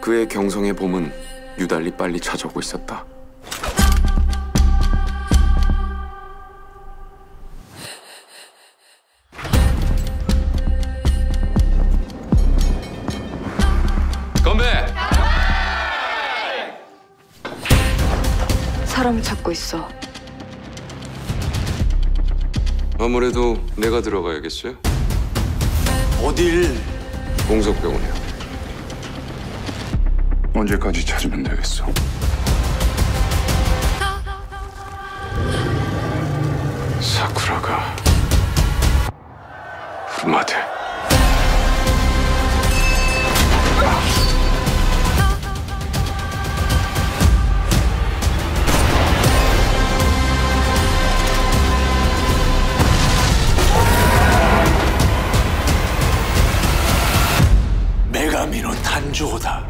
그의 경성의 봄은 유달리 빨리 찾아오고 있었다. 건배! 사람을 찾고 있어. 아무래도 내가 들어가야겠어요. 어딜? 공석병원이요. 언제까지 찾으면 되겠어? 사쿠라가 우마데 탄조다.